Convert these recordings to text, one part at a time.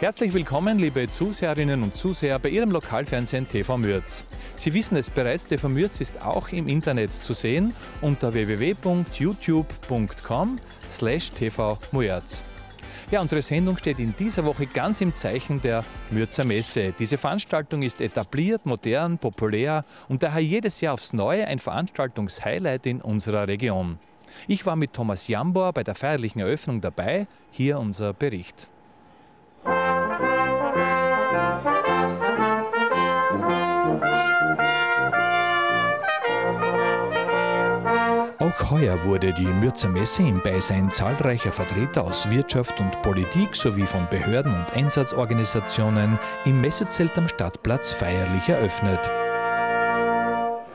Herzlich willkommen, liebe Zuseherinnen und Zuseher, bei Ihrem Lokalfernsehen TV Mürz. Sie wissen es bereits, TV Mürz ist auch im Internet zu sehen unter www.youtube.com slash tvmürz. Ja, unsere Sendung steht in dieser Woche ganz im Zeichen der Mürzer Messe. Diese Veranstaltung ist etabliert, modern, populär und daher jedes Jahr aufs Neue ein Veranstaltungshighlight in unserer Region. Ich war mit Thomas Jambor bei der feierlichen Eröffnung dabei. Hier unser Bericht. Auch heuer wurde die Mürzer Messe im Beisein zahlreicher Vertreter aus Wirtschaft und Politik sowie von Behörden und Einsatzorganisationen im Messezelt am Stadtplatz feierlich eröffnet.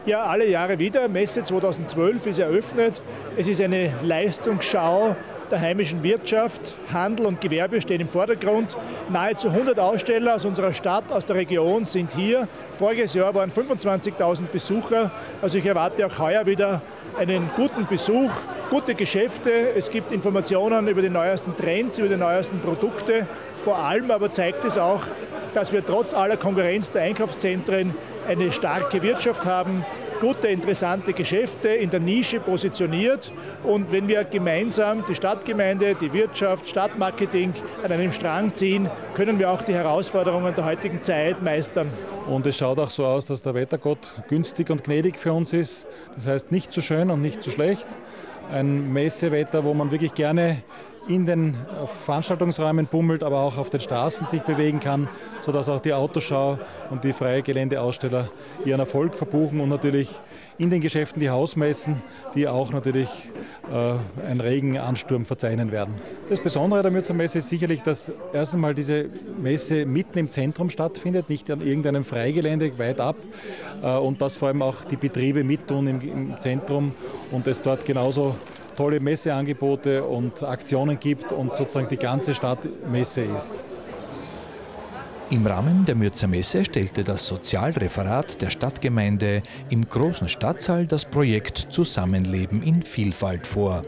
Ja, alle Jahre wieder. Messe 2012 ist eröffnet. Es ist eine Leistungsschau der heimischen Wirtschaft. Handel und Gewerbe stehen im Vordergrund. Nahezu 100 Aussteller aus unserer Stadt, aus der Region sind hier. Voriges Jahr waren 25.000 Besucher. Also ich erwarte auch heuer wieder einen guten Besuch, gute Geschäfte. Es gibt Informationen über die neuesten Trends, über die neuesten Produkte. Vor allem aber zeigt es auch, dass wir trotz aller Konkurrenz der Einkaufszentren eine starke Wirtschaft haben, gute, interessante Geschäfte in der Nische positioniert. Und wenn wir gemeinsam die Stadtgemeinde, die Wirtschaft, Stadtmarketing an einem Strang ziehen, können wir auch die Herausforderungen der heutigen Zeit meistern. Und es schaut auch so aus, dass der Wettergott günstig und gnädig für uns ist. Das heißt nicht zu schön und nicht zu schlecht. Ein Messewetter, wo man wirklich gerne in den Veranstaltungsräumen bummelt, aber auch auf den Straßen sich bewegen kann, sodass auch die Autoschau und die freie Geländeaussteller ihren Erfolg verbuchen und natürlich in den Geschäften die Hausmessen, die auch natürlich äh, einen regen Ansturm verzeichnen werden. Das Besondere der Mürzer Messe ist sicherlich, dass erst einmal diese Messe mitten im Zentrum stattfindet, nicht an irgendeinem Freigelände weit ab äh, und dass vor allem auch die Betriebe mittun im, im Zentrum und es dort genauso tolle Messeangebote und Aktionen gibt und sozusagen die ganze Stadt Messe ist. Im Rahmen der Mürzer Messe stellte das Sozialreferat der Stadtgemeinde im großen Stadtsaal das Projekt Zusammenleben in Vielfalt vor.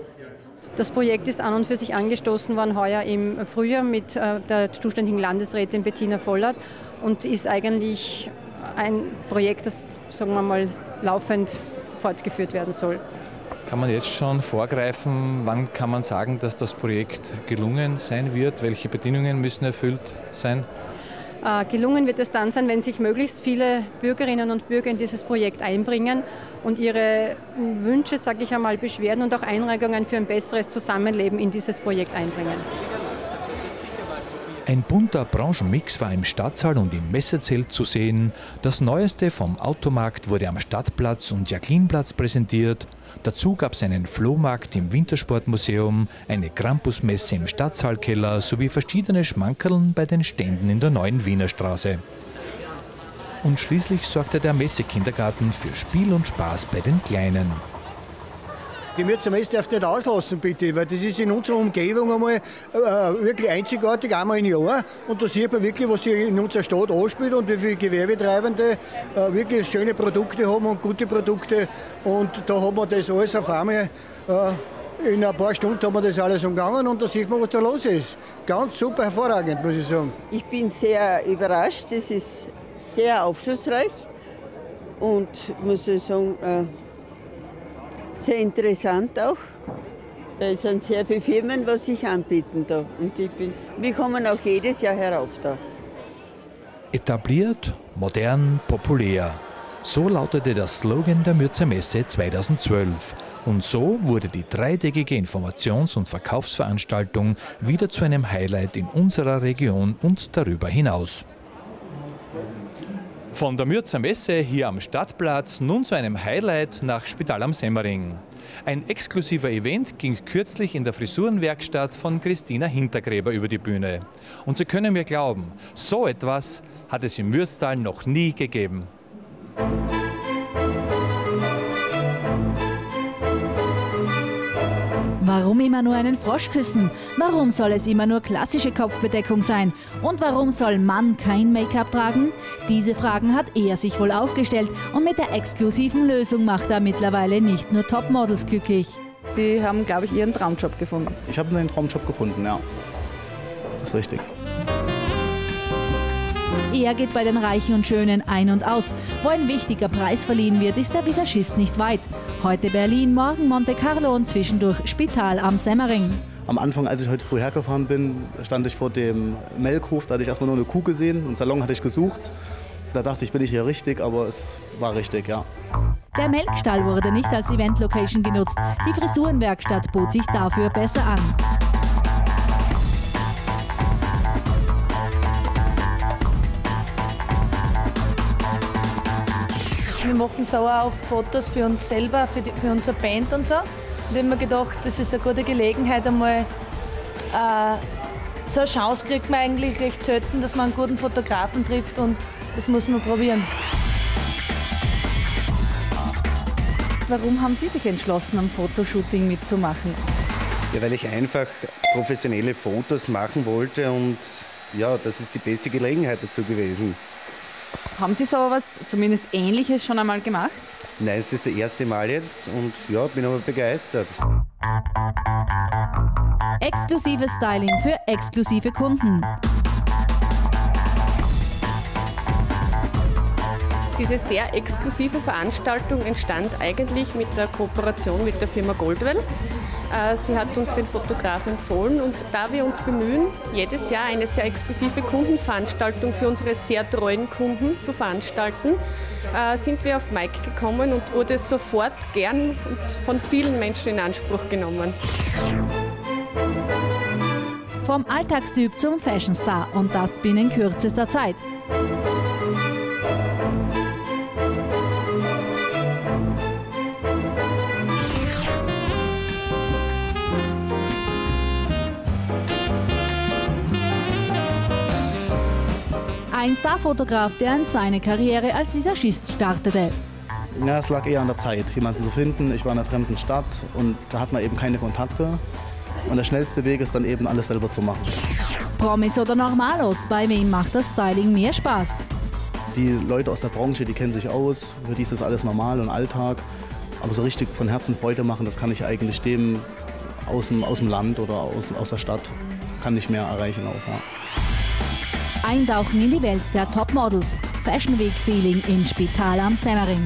Das Projekt ist an und für sich angestoßen worden heuer im Frühjahr mit äh, der zuständigen Landesrätin Bettina Vollert und ist eigentlich ein Projekt, das, sagen wir mal, laufend fortgeführt werden soll. Kann man jetzt schon vorgreifen, wann kann man sagen, dass das Projekt gelungen sein wird? Welche Bedingungen müssen erfüllt sein? Äh, gelungen wird es dann sein, wenn sich möglichst viele Bürgerinnen und Bürger in dieses Projekt einbringen und ihre Wünsche, sage ich einmal, Beschwerden und auch Einregungen für ein besseres Zusammenleben in dieses Projekt einbringen. Ein bunter Branchenmix war im Stadtsaal und im Messezelt zu sehen. Das Neueste vom Automarkt wurde am Stadtplatz und Jacquelinplatz präsentiert. Dazu gab es einen Flohmarkt im Wintersportmuseum, eine Krampusmesse im Stadtsaalkeller sowie verschiedene Schmankerln bei den Ständen in der neuen Wiener Straße. Und schließlich sorgte der Messekindergarten für Spiel und Spaß bei den Kleinen die Mürzer Messe darf nicht auslassen, bitte, weil das ist in unserer Umgebung einmal äh, wirklich einzigartig, einmal im Jahr. Und da sieht man wirklich, was sich in unserer Stadt anspielt und wie viele Gewerbetreibende äh, wirklich schöne Produkte haben und gute Produkte. Und da haben wir das alles auf einmal. Äh, in ein paar Stunden haben wir das alles umgangen und da sieht man, was da los ist. Ganz super hervorragend, muss ich sagen. Ich bin sehr überrascht. Es ist sehr aufschlussreich und muss ich sagen, äh, sehr interessant auch. Es sind sehr viele Firmen, was sich anbieten da. Und ich bin, wir kommen auch jedes Jahr herauf da. Etabliert, modern, populär. So lautete der Slogan der Mürzer Messe 2012. Und so wurde die dreitägige Informations- und Verkaufsveranstaltung wieder zu einem Highlight in unserer Region und darüber hinaus. Von der Mürzer Messe hier am Stadtplatz nun zu einem Highlight nach Spital am Semmering. Ein exklusiver Event ging kürzlich in der Frisurenwerkstatt von Christina Hintergräber über die Bühne. Und Sie können mir glauben, so etwas hat es im Mürztal noch nie gegeben. Warum immer nur einen Frosch küssen? Warum soll es immer nur klassische Kopfbedeckung sein? Und warum soll Mann kein Make-up tragen? Diese Fragen hat er sich wohl auch gestellt und mit der exklusiven Lösung macht er mittlerweile nicht nur Topmodels glücklich. Sie haben, glaube ich, Ihren Traumjob gefunden. Ich habe einen Traumjob gefunden, ja. Das ist richtig. Er geht bei den Reichen und Schönen ein und aus. Wo ein wichtiger Preis verliehen wird, ist der Visagist nicht weit. Heute Berlin, morgen Monte Carlo und zwischendurch Spital am Semmering. Am Anfang, als ich heute früh hergefahren bin, stand ich vor dem Melkhof. Da hatte ich erstmal nur eine Kuh gesehen. Einen Salon hatte ich gesucht. Da dachte ich, bin ich hier richtig, aber es war richtig, ja. Der Melkstall wurde nicht als Event-Location genutzt. Die Frisurenwerkstatt bot sich dafür besser an. Wir machen so auch oft Fotos für uns selber, für, die, für unsere Band und so. Und ich habe mir gedacht, das ist eine gute Gelegenheit, einmal äh, so eine Chance kriegt man eigentlich recht selten, dass man einen guten Fotografen trifft und das muss man probieren. Warum haben Sie sich entschlossen, am Fotoshooting mitzumachen? Ja, weil ich einfach professionelle Fotos machen wollte und ja, das ist die beste Gelegenheit dazu gewesen. Haben Sie so etwas, zumindest Ähnliches, schon einmal gemacht? Nein, es ist das erste Mal jetzt und ja, bin aber begeistert. Exklusives Styling für exklusive Kunden. Diese sehr exklusive Veranstaltung entstand eigentlich mit der Kooperation mit der Firma Goldwell. Äh, sie hat uns den Fotografen empfohlen und da wir uns bemühen, jedes Jahr eine sehr exklusive Kundenveranstaltung für unsere sehr treuen Kunden zu veranstalten, äh, sind wir auf Mike gekommen und wurde sofort gern und von vielen Menschen in Anspruch genommen. Vom Alltagstyp zum Fashionstar und das binnen kürzester Zeit. Ein Starfotograf, der in seine Karriere als Visagist startete. Ja, es lag eher an der Zeit, jemanden zu finden. Ich war in einer fremden Stadt und da hat man eben keine Kontakte. Und der schnellste Weg ist dann eben alles selber zu machen. Promis oder Normalos, bei wem macht das Styling mehr Spaß? Die Leute aus der Branche, die kennen sich aus, für die ist das alles normal und Alltag. Aber so richtig von Herzen Freude machen, das kann ich eigentlich dem aus dem, aus dem Land oder aus, aus der Stadt, kann ich mehr erreichen auch. Ja. Eintauchen in die Welt der Topmodels. Fashion Week Feeling im Spital am Semmering.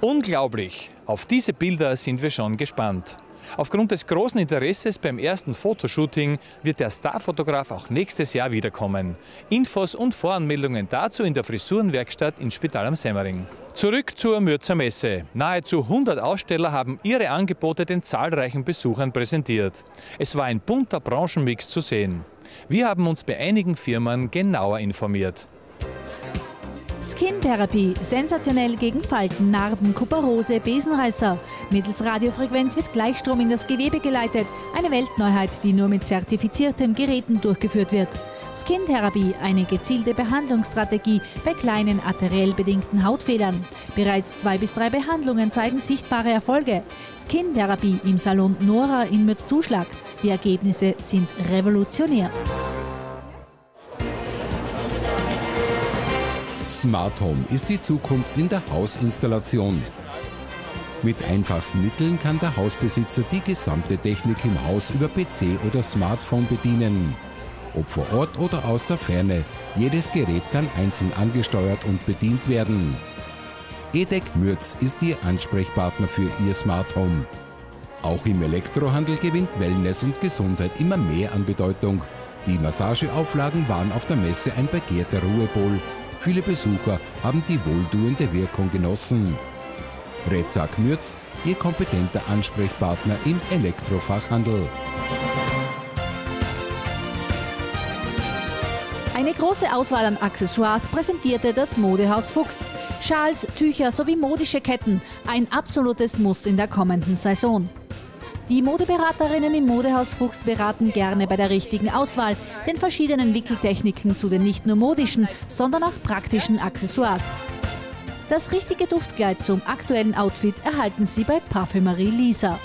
Unglaublich! Auf diese Bilder sind wir schon gespannt. Aufgrund des großen Interesses beim ersten Fotoshooting wird der Starfotograf auch nächstes Jahr wiederkommen. Infos und Voranmeldungen dazu in der Frisurenwerkstatt in Spital am Semmering. Zurück zur Mürzer Messe. Nahezu 100 Aussteller haben ihre Angebote den zahlreichen Besuchern präsentiert. Es war ein bunter Branchenmix zu sehen. Wir haben uns bei einigen Firmen genauer informiert. Skin-Therapie, sensationell gegen Falten, Narben, Kuparose, Besenreißer. Mittels Radiofrequenz wird Gleichstrom in das Gewebe geleitet. Eine Weltneuheit, die nur mit zertifizierten Geräten durchgeführt wird. Skin-Therapie, eine gezielte Behandlungsstrategie bei kleinen arteriell bedingten Hautfehlern. Bereits zwei bis drei Behandlungen zeigen sichtbare Erfolge. Skin-Therapie im Salon Nora in Mürzzuschlag. Die Ergebnisse sind revolutionär. Smart Home ist die Zukunft in der Hausinstallation. Mit einfachsten Mitteln kann der Hausbesitzer die gesamte Technik im Haus über PC oder Smartphone bedienen. Ob vor Ort oder aus der Ferne, jedes Gerät kann einzeln angesteuert und bedient werden. EDEC Mürz ist Ihr Ansprechpartner für Ihr Smart Home. Auch im Elektrohandel gewinnt Wellness und Gesundheit immer mehr an Bedeutung. Die Massageauflagen waren auf der Messe ein begehrter Ruhepol Viele Besucher haben die wohltuende Wirkung genossen. Rezak Mürz, Ihr kompetenter Ansprechpartner im Elektrofachhandel. Eine große Auswahl an Accessoires präsentierte das Modehaus Fuchs. Schals, Tücher sowie modische Ketten, ein absolutes Muss in der kommenden Saison. Die Modeberaterinnen im Modehaus Fuchs beraten gerne bei der richtigen Auswahl, den verschiedenen Wickeltechniken zu den nicht nur modischen, sondern auch praktischen Accessoires. Das richtige Duftkleid zum aktuellen Outfit erhalten Sie bei Parfümerie Lisa.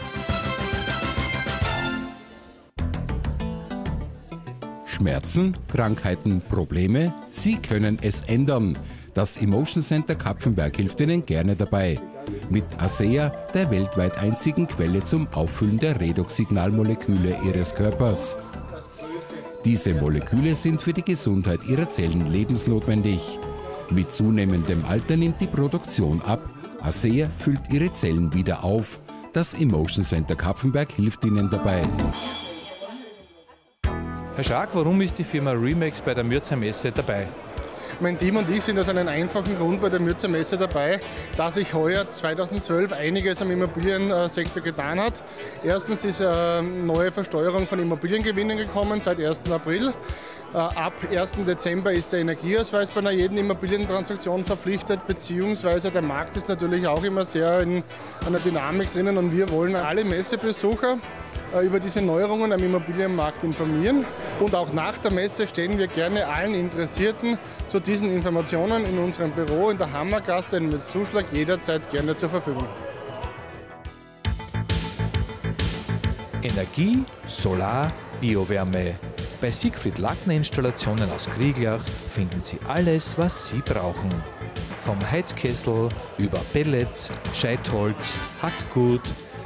Schmerzen, Krankheiten, Probleme? Sie können es ändern. Das Emotion Center Kapfenberg hilft Ihnen gerne dabei. Mit ASEA, der weltweit einzigen Quelle zum Auffüllen der Redox-Signalmoleküle Ihres Körpers. Diese Moleküle sind für die Gesundheit ihrer Zellen lebensnotwendig. Mit zunehmendem Alter nimmt die Produktion ab. ASEA füllt ihre Zellen wieder auf. Das Emotion Center Kapfenberg hilft ihnen dabei. Herr Schark, warum ist die Firma Remax bei der Mürzer Messe dabei? Mein Team und ich sind aus einem einfachen Grund bei der Mürzer Messe dabei, da sich heuer 2012 einiges am Immobiliensektor getan hat. Erstens ist eine neue Versteuerung von Immobiliengewinnen gekommen seit 1. April. Äh, ab 1. Dezember ist der Energieausweis bei einer jeden Immobilientransaktion verpflichtet, beziehungsweise der Markt ist natürlich auch immer sehr in einer Dynamik drinnen und wir wollen alle Messebesucher äh, über diese Neuerungen am Immobilienmarkt informieren. Und auch nach der Messe stehen wir gerne allen Interessierten zu diesen Informationen in unserem Büro in der Hammergasse mit Zuschlag jederzeit gerne zur Verfügung. Energie, Solar, Biowärme. Bei Siegfried Lackner Installationen aus Krieglach finden Sie alles, was Sie brauchen. Vom Heizkessel über Pellets, Scheitholz, Hackgut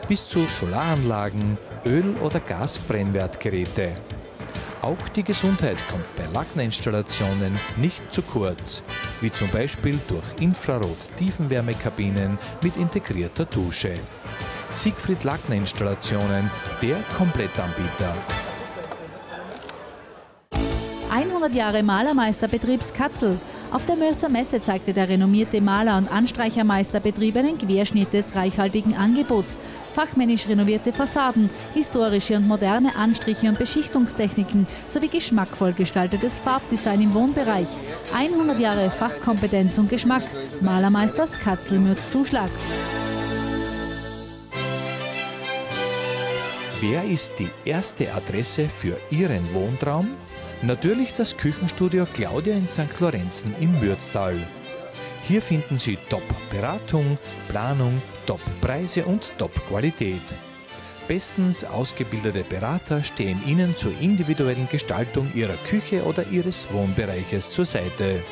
bis zu Solaranlagen, Öl- oder Gasbrennwertgeräte. Auch die Gesundheit kommt bei Lackner-Installationen nicht zu kurz, wie zum Beispiel durch Infrarot-Tiefenwärmekabinen mit integrierter Dusche. Siegfried Lackner Installationen, der Komplettanbieter. 100 Jahre Malermeisterbetrieb Skatzel. Auf der Mörzer Messe zeigte der renommierte Maler- und Anstreichermeisterbetrieb einen Querschnitt des reichhaltigen Angebots. Fachmännisch renovierte Fassaden, historische und moderne Anstriche und Beschichtungstechniken sowie geschmackvoll gestaltetes Farbdesign im Wohnbereich. 100 Jahre Fachkompetenz und Geschmack. Malermeister Skatzel Mürz Zuschlag. Wer ist die erste Adresse für Ihren Wohntraum? Natürlich das Küchenstudio Claudia in St. Lorenzen im Mürztal. Hier finden Sie Top-Beratung, Planung, Top-Preise und Top-Qualität. Bestens ausgebildete Berater stehen Ihnen zur individuellen Gestaltung Ihrer Küche oder Ihres Wohnbereiches zur Seite.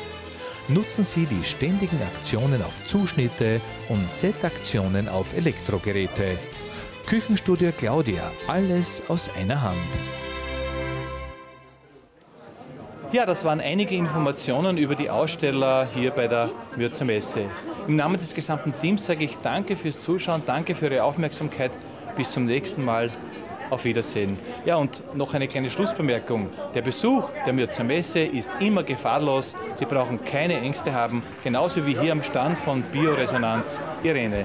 Nutzen Sie die ständigen Aktionen auf Zuschnitte und Set-Aktionen auf Elektrogeräte. Küchenstudio Claudia, alles aus einer Hand. Ja, das waren einige Informationen über die Aussteller hier bei der Mürzer Messe. Im Namen des gesamten Teams sage ich danke fürs Zuschauen, danke für Ihre Aufmerksamkeit. Bis zum nächsten Mal. Auf Wiedersehen. Ja, und noch eine kleine Schlussbemerkung. Der Besuch der Mürzer Messe ist immer gefahrlos. Sie brauchen keine Ängste haben, genauso wie hier am Stand von Bioresonanz. Irene.